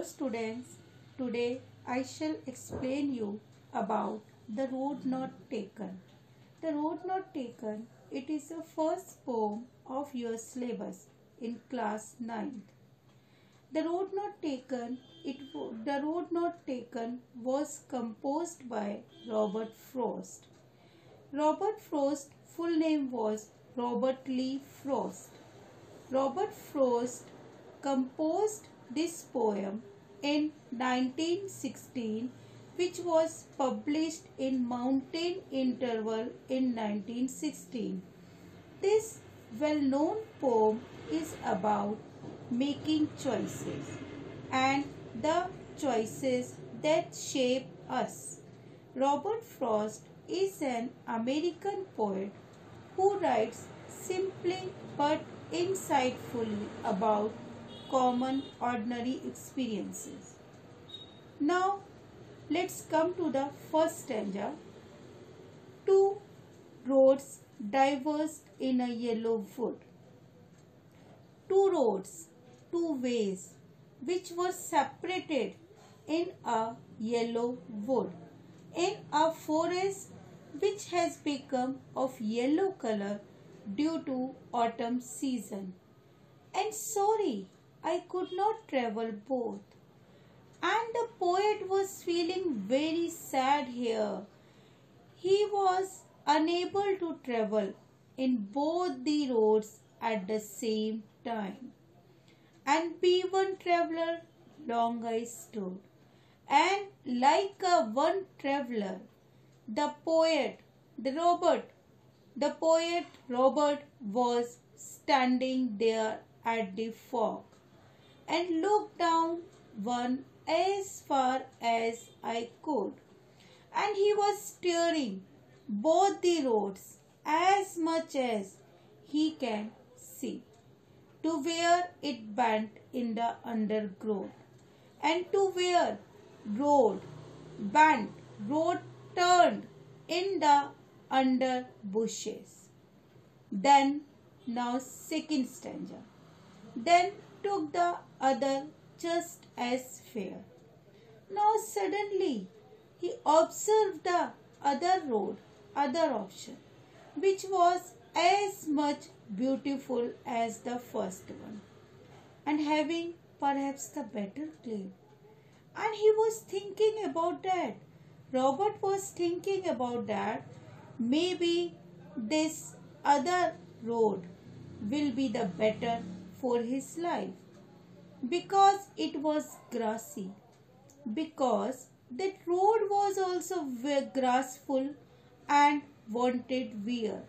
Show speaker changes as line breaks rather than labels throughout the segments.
Hello students, today I shall explain you about the road not taken. The road not taken, it is the first poem of your syllabus in class 9th. The road not taken, it the road not taken was composed by Robert Frost. Robert Frost full name was Robert Lee Frost. Robert Frost composed this poem in 1916 which was published in Mountain Interval in 1916. This well-known poem is about making choices and the choices that shape us. Robert Frost is an American poet who writes simply but insightfully about common ordinary experiences. Now let's come to the first stanza. Two roads diverged in a yellow wood. Two roads, two ways, which were separated in a yellow wood. In a forest which has become of yellow color due to autumn season. And sorry, I could not travel both. And the poet was feeling very sad here. He was unable to travel in both the roads at the same time. And be one traveler, long I stood. And like a one traveler, the poet, the Robert, the poet Robert was standing there at the fog and looked down one as far as I could. And he was steering both the roads as much as he can see to where it bent in the undergrowth and to where road bent, road turned in the under bushes. Then now second stanza. Then took the other just as fair. Now suddenly he observed the other road, other option, which was as much beautiful as the first one, and having perhaps the better claim. And he was thinking about that. Robert was thinking about that. Maybe this other road will be the better for his life because it was grassy, because that road was also grassful and wanted wear.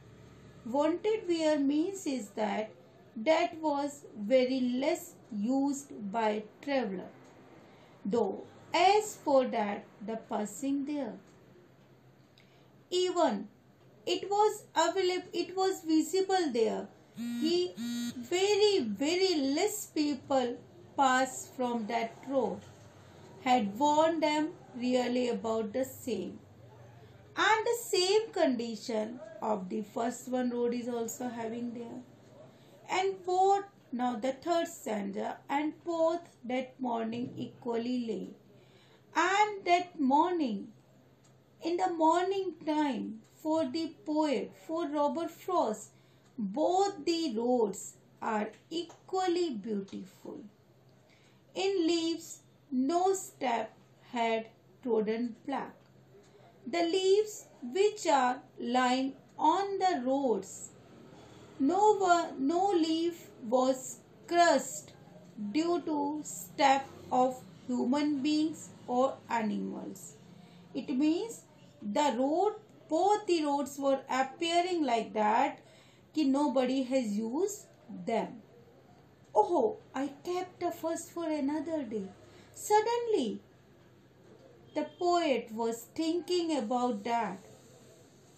Wanted wear means is that that was very less used by traveler. Though as for that the passing there, even it was available, it was visible there. He very very less people pass from that road had warned them really about the same. And the same condition of the first one road is also having there. And both, now the third stanza, and both that morning equally lay. And that morning, in the morning time, for the poet, for Robert Frost, both the roads are equally beautiful. In leaves, no step had trodden black. The leaves which are lying on the roads, no, no leaf was crushed due to step of human beings or animals. It means the road, both the roads were appearing like that कि nobody has used them. Oh, I kept the first for another day. Suddenly, the poet was thinking about that.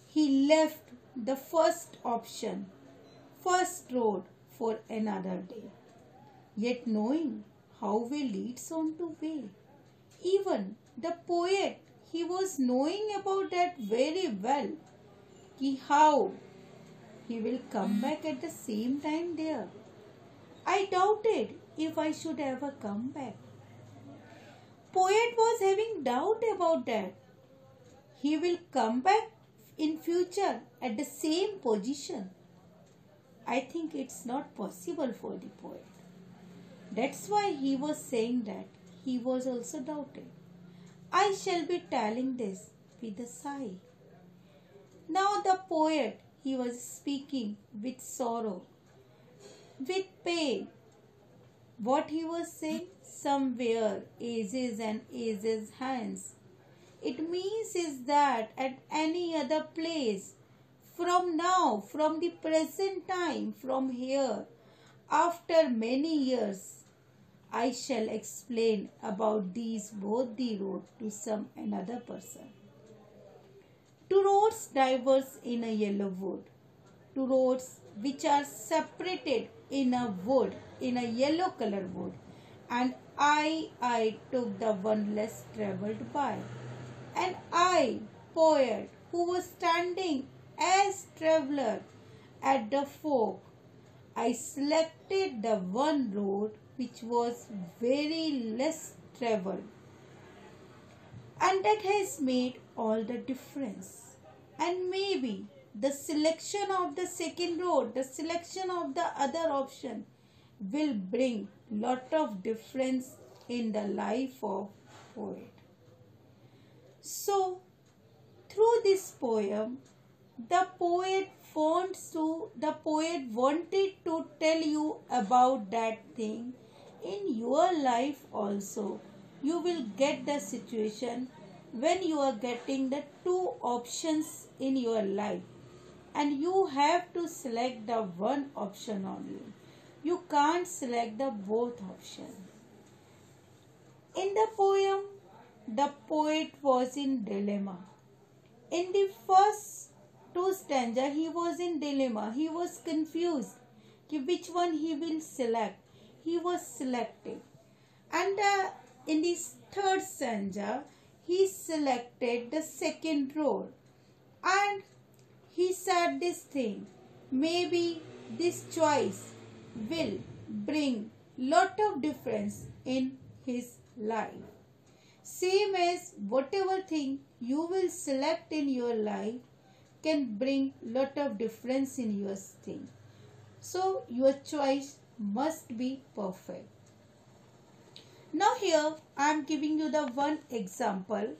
He left the first option, first road for another day. Yet knowing how way leads on to way. Even the poet, he was knowing about that very well. Ki how he will come back at the same time there. I doubted if I should ever come back. poet was having doubt about that. He will come back in future at the same position. I think it's not possible for the poet. That's why he was saying that he was also doubting. I shall be telling this with a sigh. Now the poet, he was speaking with sorrow, with pain. What he was saying? Somewhere ages and ages hence. It means is that at any other place, from now, from the present time, from here, after many years, I shall explain about these both the road to some another person. Two roads diverge in a yellow wood. Two roads which are separated in a wood, in a yellow color wood. And I, I took the one less traveled by. And I, poet, who was standing as traveler at the fork, I selected the one road which was very less traveled. And that has made all the difference. And maybe the selection of the second road, the selection of the other option will bring lot of difference in the life of poet. So, through this poem, the poet wants to, the poet wanted to tell you about that thing in your life also. You will get the situation when you are getting the two options in your life and you have to select the one option only. You can't select the both options. In the poem, the poet was in dilemma. In the first two stanza, he was in dilemma. He was confused which one he will select. He was selecting. And uh, in this third stanza, he selected the second role. And he said this thing. Maybe this choice will bring lot of difference in his life. Same as whatever thing you will select in your life can bring lot of difference in your thing. So your choice must be perfect. Now here I am giving you the one example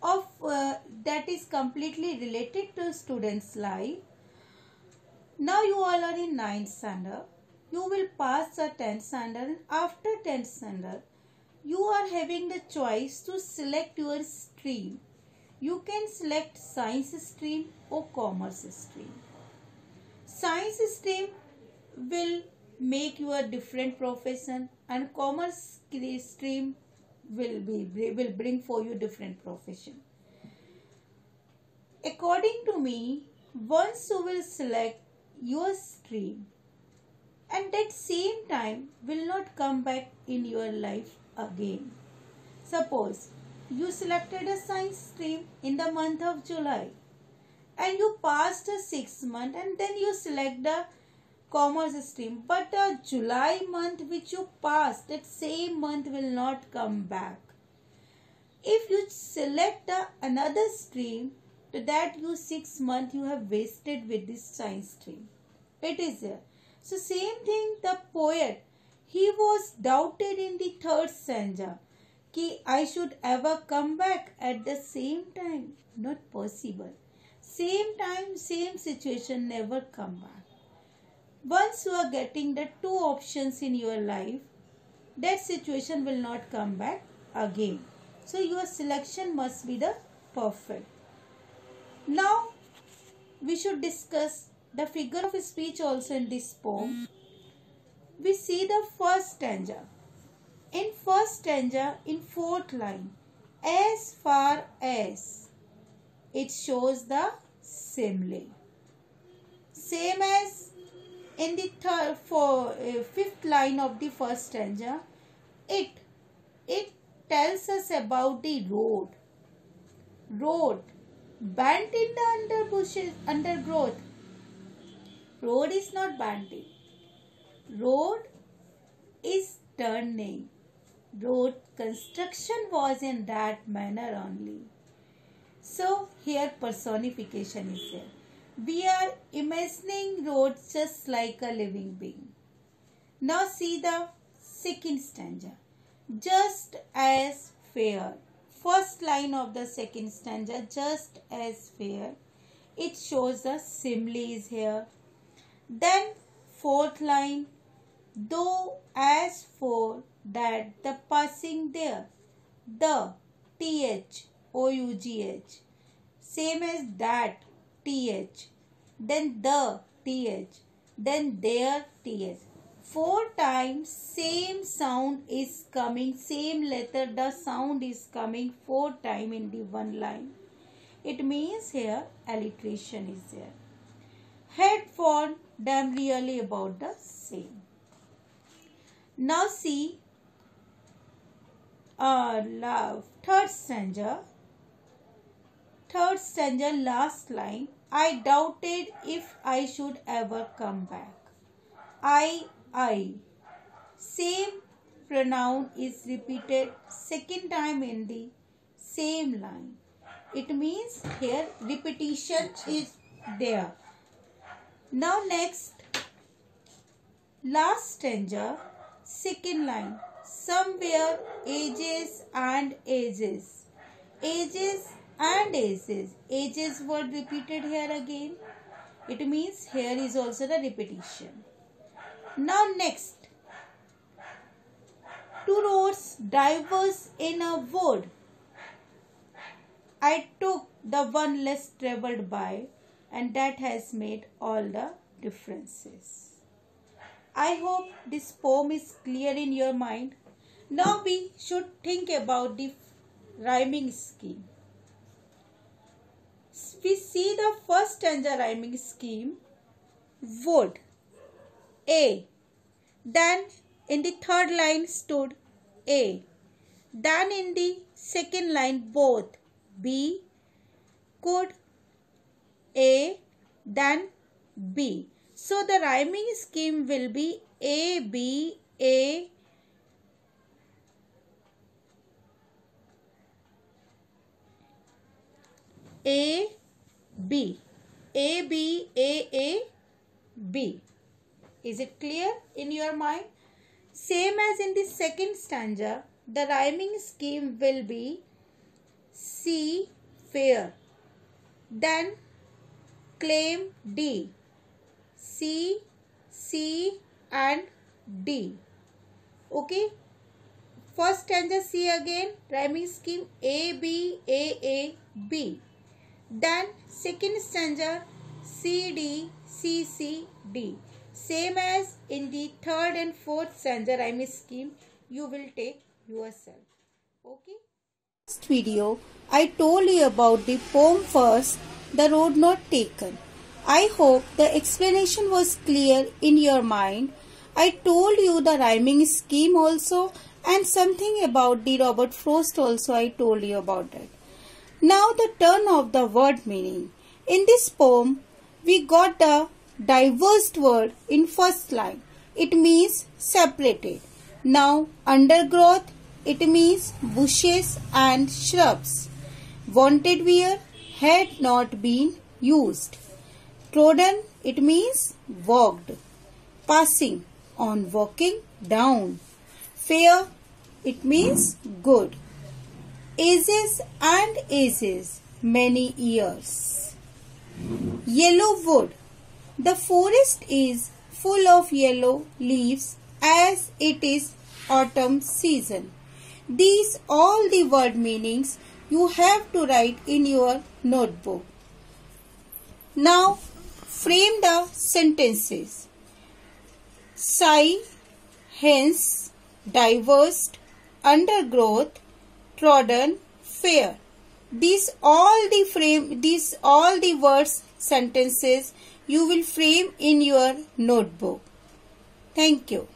of uh, that is completely related to student's life. Now you all are in 9th standard. You will pass the 10th standard and after 10th standard you are having the choice to select your stream. You can select science stream or commerce stream. Science stream will make you a different profession and commerce stream will be will bring for you different profession. According to me, once you will select your stream and that same time will not come back in your life again. Suppose you selected a science stream in the month of July and you passed a six month and then you select the commerce stream but the July month which you passed that same month will not come back. If you select the another stream to that you six month you have wasted with this science stream. It is there. So same thing the poet he was doubted in the third stanza कि I should ever come back at the same time. Not possible. Same time, same situation, never come back. Once you are getting the two options in your life, that situation will not come back again. So your selection must be the perfect. Now we should discuss the figure of speech also in this poem we see the first stanza. In first stanza, in fourth line, as far as it shows the simile. Same as in the third, for, uh, fifth line of the first stanza, it, it tells us about the road. Road, bent in the underbushes, undergrowth. Road is not bent road is turning road construction was in that manner only. So here personification is there. We are imagining roads just like a living being. Now see the second stanza. Just as fair. First line of the second stanza, just as fair. It shows the similes here. Then fourth line, though as for that the passing there, the th o u g h, same as that th, then the th, then their th four times same sound is coming same letter the sound is coming four time in the one line. It means here alliteration is there. Head for them really about the same. Now see uh, love third stanza. Third stanza last line i doubted if i should ever come back i I. Same pronoun is repeated second time in the same line. It means here repetition is there. Now next last stanza second line somewhere ages and ages ages and ages ages word repeated here again it means here is also the repetition now next. Two roads diverge in a wood. I took the one less traveled by and that has made all the differences. I hope this poem is clear in your mind. Now we should think about the rhyming scheme. We see the first stanza rhyming scheme would a. Then in the third line stood A. Then in the second line both B could A then B. So the rhyming scheme will be A B A A B A B A A B. Is it clear in your mind? Same as in the second stanza, the rhyming scheme will be C fair. Then claim D. C, C and D. Okay. First stanza C again. Rhyming scheme A, B, A, A, B. Then second stanza C, D, C, C, D. Same as in the third and fourth stanza rhyme scheme, you will take yourself. Okay? Next video, I told you about the poem first, The Road Not Taken. I hope the explanation was clear in your mind. I told you the rhyming scheme also and something about the Robert Frost also I told you about it. Now the turn of the word meaning. In this poem, we got the diversed word in first line. It means separated. Now undergrowth, it means bushes and shrubs. Wanted wear had not been used. Trodden, it means walked. Passing, on walking down. Fair, it means good. Ages and ages, many years. Yellow wood, the forest is full of yellow leaves as it is autumn season. These all the word meanings you have to write in your notebook. Now frame the sentences. Sigh, hence, diversed, undergrowth, trodden, fair. These all the frame, these all the words, sentences you will frame in your notebook. Thank you.